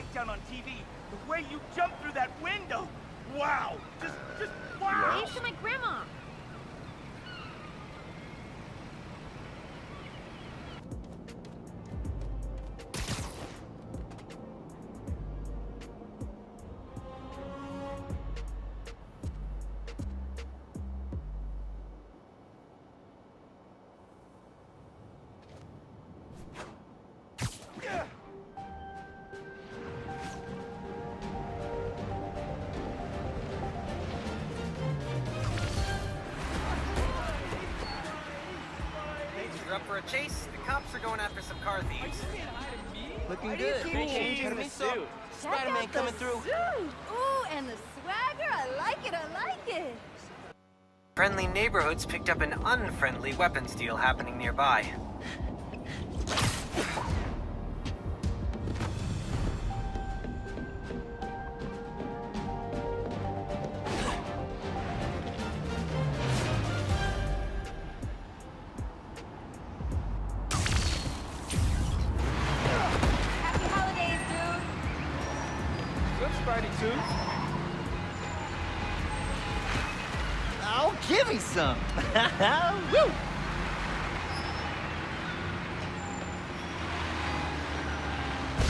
takedown on TV. The way you jumped through that window! Wow! Just, just wow! Thanks to my You're up for a chase? The cops are going after some car thieves. Looking good. keep Cool. changing me the suit. Check Spider-Man coming through. suit. Ooh, and the swagger. I like it. I like it. Friendly neighborhoods picked up an unfriendly weapons deal happening nearby. 32. I'll give me some. Woo!